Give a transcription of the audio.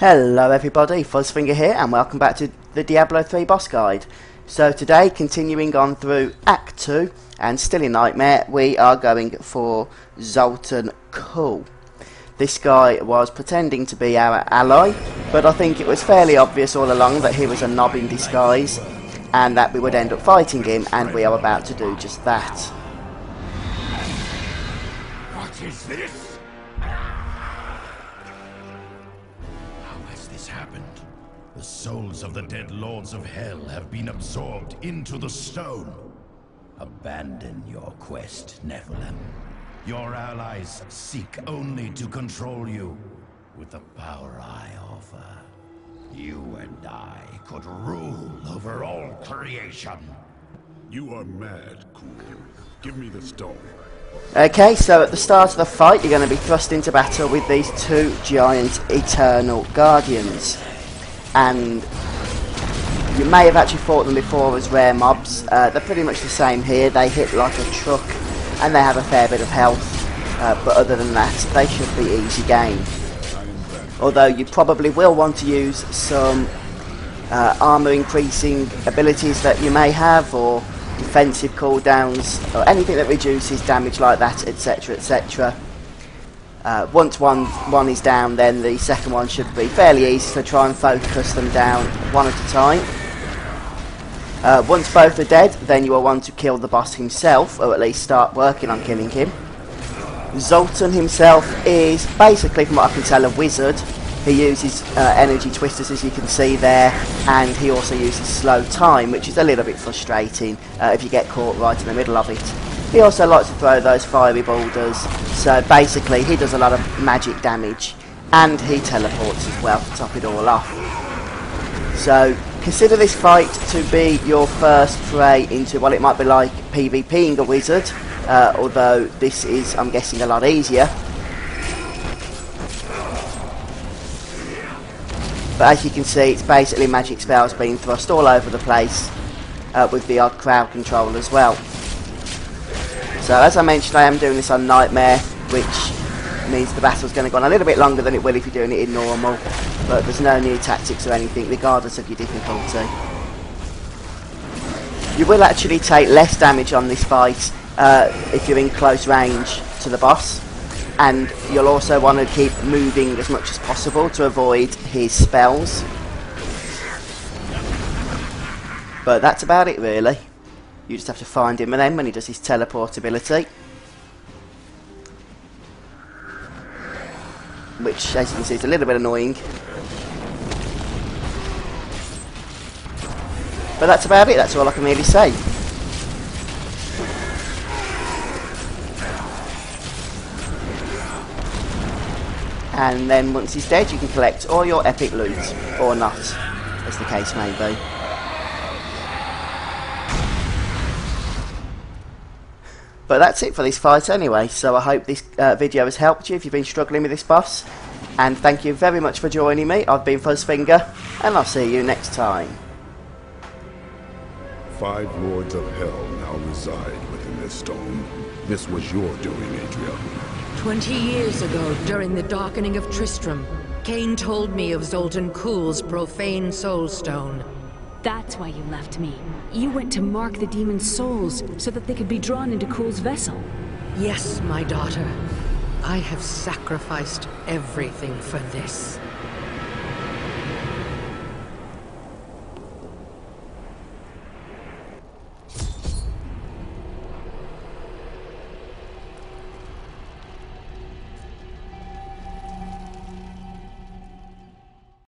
Hello everybody, Fuzzfinger here and welcome back to the Diablo 3 boss guide. So today, continuing on through Act 2 and still in Nightmare, we are going for Zoltun Kulle. This guy was pretending to be our ally, but I think it was fairly obvious all along that he was a knob in disguise and that we would end up fighting him and we are about to do just that. What is this? The souls of the dead lords of hell have been absorbed into the stone. Abandon your quest, Nephilim. Your allies seek only to control you with the power I offer. You and I could rule over all creation. You are mad, Kulle. Give me the stone. Okay, so at the start of the fight, you're going to be thrust into battle with these two giant Eternal Guardians and you may have actually fought them before as rare mobs. Uh, they're pretty much the same here. They hit like a truck and they have a fair bit of health. Uh, but other than that, they should be easy game. Although you probably will want to use some uh, armor increasing abilities that you may have or defensive cooldowns or anything that reduces damage like that, etc. etc. Uh, once one one is down, then the second one should be fairly easy. So try and focus them down one at a time. Uh, once both are dead, then you will want to kill the boss himself, or at least start working on killing him. Zoltun himself is basically, from what I can tell, a wizard. He uses uh, energy twisters, as you can see there, and he also uses slow time, which is a little bit frustrating uh, if you get caught right in the middle of it. He also likes to throw those fiery boulders, so basically he does a lot of magic damage, and he teleports as well to top it all off. So consider this fight to be your first foray into what it might be like PvPing a wizard, uh, although this is, I'm guessing, a lot easier. But as you can see, it's basically magic spells being thrust all over the place, uh, with the odd crowd control as well. So as I mentioned, I am doing this on Nightmare, which means the battle's going to go on a little bit longer than it will if you're doing it in normal. But there's no new tactics or anything, regardless of your difficulty. You will actually take less damage on this fight uh, if you're in close range to the boss. And you'll also want to keep moving as much as possible to avoid his spells. But that's about it really. You just have to find him and then when he does his teleportability. Which, as you can see, is a little bit annoying. But that's about it, that's all I can really say. And then once he's dead, you can collect all your epic loot, or not, as the case may be. But that's it for this fight anyway, so I hope this uh, video has helped you if you've been struggling with this boss. And thank you very much for joining me. I've been Fuzzfinger, and I'll see you next time. Five lords of hell now reside within this stone. This was your doing, Adria. Twenty years ago, during the darkening of Tristram, Cain told me of Zoltun Kulle's profane soul stone. That's why you left me. You went to mark the demon's souls so that they could be drawn into Kulle's vessel. Yes, my daughter. I have sacrificed everything for this.